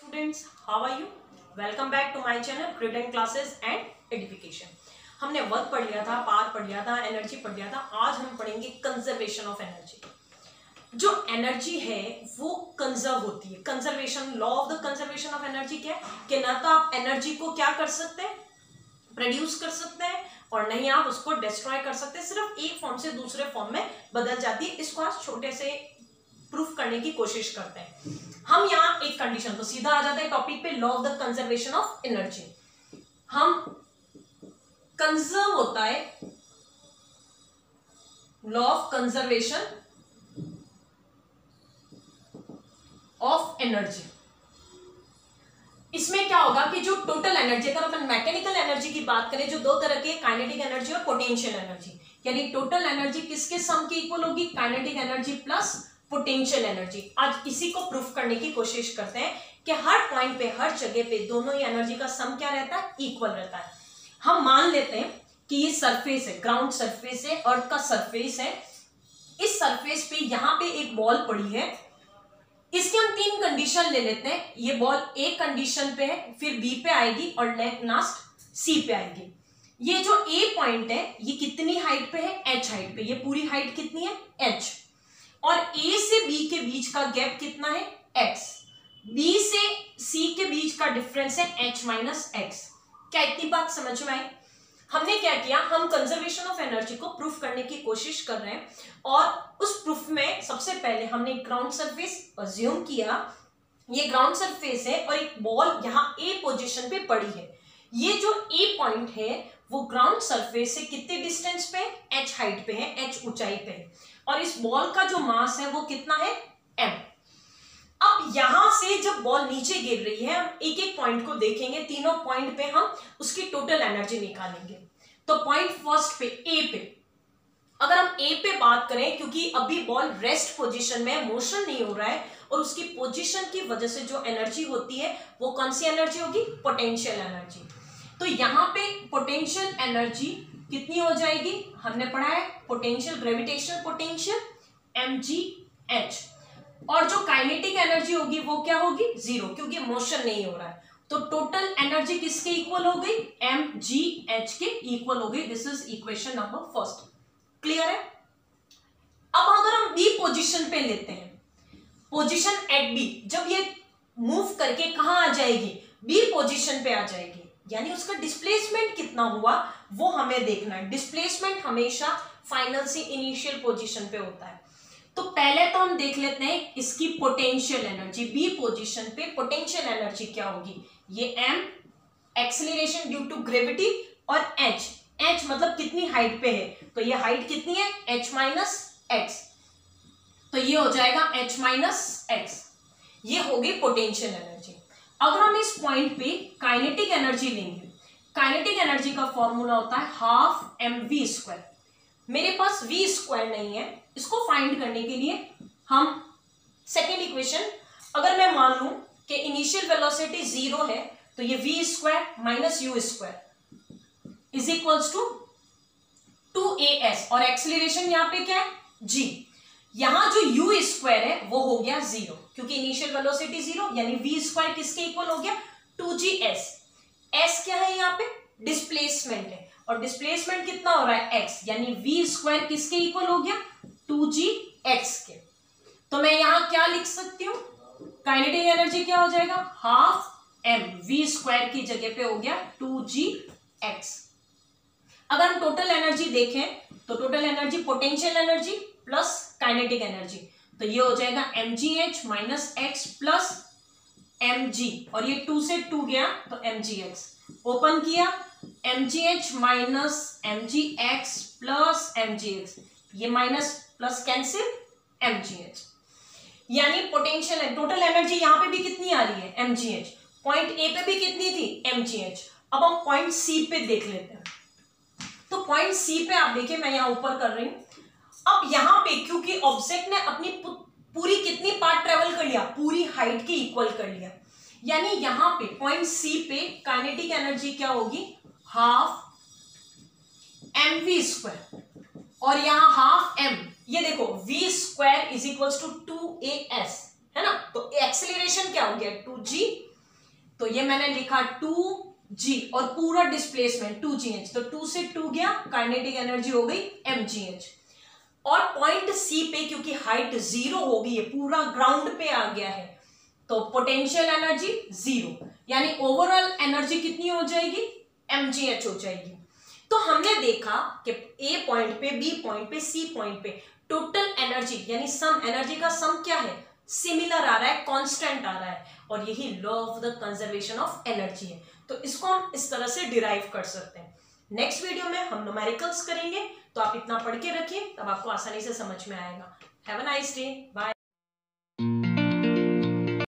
Students how are you welcome back to my channel Kridan classes and हमने work पढ़ लिया था, पार पढ़ लिया था एनर्जी पढ़ लिया था, आज हम पढ़ेंगे कंजर्वेशन ऑफ़ एनर्जी जो एनर्जी है, वो कंजर्व होती है. Conservation law of the conservation of energy क्या है? कि ना तो आप एनर्जी को क्या कर सकते हैं? प्रोड्यूस कर सकते हैं और नहीं आप उसको डिस्ट्रॉय कर सकते, सिर्फ़ एक फॉर्म से दूसरे फॉर्म में बदल जाती है। इसको आज छोटे से प्रूफ करने की कोशिश करते हैं। हम यहाँ एक कंडीशन तो सीधा आ जाता है टॉपिक पे law of the conservation of energy हम कंजर्व होता है law of conservation of energy इसमें क्या होगा कि जो टोटल एनर्जी अगर अपन मैकेनिकल एनर्जी की बात करें, जो दो तरह की काइनेटिक एनर्जी और पोटेंशियल एनर्जी यानी टोटल एनर्जी किसके सम की इक्वल होगी? Kinetic energy plus potential energy आज इसी को प्रूफ करने की कोशिश करते हैं कि हर पॉइंट पे, हर जगह पे दोनों ही एनर्जी का सम क्या रहता है? इक्वल रहता है. हम मान लेते हैं कि ये सरफेस है ग्राउंड सरफेस है अर्थ का सरफेस है. इस सरफेस पे यहाँ पे एक बॉल पड़ी है. इसके हम तीन कंडीशन ले लेते हैं। ये बॉल ए कंडीशन पे है, फिर बी पे आएगी और लास्ट सी पे आएगी। ये जो ए पॉइंट है, ये कितनी हाइट पे है? एच हाइट पे। ये पूरी हाइट कितनी है? एच और ए से बी के बीच का गैप कितना है? एक्स बी से सी के बीच का डिफरेंस है एच माइनस एक्स क्या इतनी बात समझ में आई? हमने क्या किया? हम कंजर्वेशन ऑफ़ एनर्जी को प्रूफ करने की कोशिश कर रहे हैं और उस प्रूफ में सबसे पहले हमने ग्राउंड सरफेस अज्यूम किया। ये ग्राउंड सरफेस है और एक बॉल यहाँ ए पोजीशन पे पड़ी है। ये जो ए पॉइंट है, वो ग्राउंड सरफेस से कितने डिस्टेंस पे? एच हाइट पे है एच ऊंचाई पे। है और इस बॉल का जो मास है, वो कितना है? एम अब यहाँ से जब बॉल नीचे गिर रही है, हम एक एक पॉइंट को देखेंगे। तीनों पॉइंट पे हम उसकी टोटल एनर्जी निकालेंगे। तो पॉइंट फ़र्स्ट पे ए पे। अगर हम ए पे बात करें, क्योंकि अभी बॉल रेस्ट पोजीशन में मोशन नहीं हो रहा है, और उसकी पोजीशन की वजह से जो एनर्जी होती है, वो कौन सी एनर्जी होगी? पोटेंशियल एनर्जी तो यहाँ पे पोटेंशियल एनर्जी कितनी हो जाएगी? हमने पढ़ा है potential gravitational potential M G H और जो काइनेटिक एनर्जी होगी, वो क्या होगी? ज़ीरो क्योंकि मोशन नहीं हो रहा है। तो टोटल एनर्जी किसके इक्वल हो गई? एम जी एच के इक्वल हो गई। This is equation number first clear है? अब अगर हम बी पोजीशन पे लेते हैं। पोजीशन एट बी जब ये मूव करके कहा आ जाएगी? बी पोजीशन पे आ जाएगी। यानी उसका डिस्प्लेसमेंट कितना हुआ, वो हमें देखना है। डिस्प्लेसमेंट हमेशा फाइनल से इनिशियल पोजीशन पे होता है। तो पहले तो हम देख लेते हैं इसकी पोटेंशियल एनर्जी बी पोजीशन पे पोटेंशियल एनर्जी क्या होगी? ये M acceleration due to gravity और एच एच मतलब कितनी हाइट पे है? तो ये हाइट कितनी है? एच माइनस एक्स तो ये हो जाएगा एच माइनस एक्स ये होगी पोटेंशियल एनर्जी अगर हम इस पॉइंट पे काइनेटिक एनर्जी लेंगे काइनेटिक एनर्जी का फॉर्मूला होता है हाफ़ एम वी स्क्वायर मेरे पास वी स्क्वायर नहीं है। इसको फाइंड करने के लिए हम सेकेंड इक्वेशन अगर मैं मान लू कि इनिशियल वेलोसिटी ज़ीरो है तो ये V square minus U square is equals to two A S और एक्सिलेशन यहाँ पे क्या है? जी यहाँ जो यू स्क्वायर है, वो हो गया ज़ीरो क्योंकि इनिशियल वेलोसिटी ज़ीरो यानी वी स्क्वायर किसके इक्वल हो गया? टू जी एस एस क्या है यहाँ पे? डिस्प्लेसमेंट है। और डिस्प्लेसमेंट कितना हो रहा है एक्स यानी वी स्क्वायर किसके इक्वल हो गया? टू जी एक्स के। तो मैं यहाँ क्या लिख सकती हूँ? काइनेटिक एनर्जी क्या हो जाएगा? हाफ़ एम वी स्क्वायर की जगह पे हो गया टू जी एक्स अगर हम टोटल एनर्जी देखें तो total energy potential energy plus kinetic energy तो ये हो जाएगा M G H minus X plus M G और ये टू से टू गया तो एम जी एक्स ओपन किया M G H minus M G X plus M G X ये minus plus cancel M G H यानी potential total energy यहाँ पे भी कितनी आ रही है? M G H point A पे भी कितनी थी? एम जी एच अब हम पॉइंट सी पे देख लेते हैं। तो पॉइंट सी पे आप देखिए, मैं यहाँ ऊपर कर रही हूँ। अब यहाँ पे, क्योंकि ऑब्जेक्ट ने अपनी पूरी कितनी पार्ट ट्रेवल कर लिया? पूरी हाइट के इक्वल कर लिया। यानी यहाँ पे पॉइंट सी पे काइनेटिक एनर्जी क्या होगी? हाफ़ एम वी स्क्वायर और यहाँ हाफ़ एम ये देखो V equals to two A S है ना? तो एक्सेलरेशन क्या हो गया? टू जी तो ये मैंने लिखा टू जी और पूरा डिस्प्लेसमेंट टू जी एच तो टू से टू गया काइनेटिक एनर्जी हो गई एम जी एच और पॉइंट सी पे, क्योंकि हाइट ज़ीरो हो गई है पूरा ग्राउंड पे आ गया है तो पोटेंशियल एनर्जी ज़ीरो यानी ओवरऑल एनर्जी कितनी हो जाएगी? एम जी एच हो जाएगी. तो हमने देखा कि ए पॉइंट पे बी पॉइंट पे सी पॉइंट पे टोटल एनर्जी यानी सम एनर्जी का सम क्या है? सिमिलर आ रहा है कांस्टेंट आ रहा है. और यही law of the conservation of energy है. तो इसको हम इस तरह से डिराइव कर सकते हैं. नेक्स्ट वीडियो में हम न्यूमेरिकल्स करेंगे. तो आप इतना पढ़ के रखिए, तब आपको आसानी से समझ में आएगा. Have a nice day bye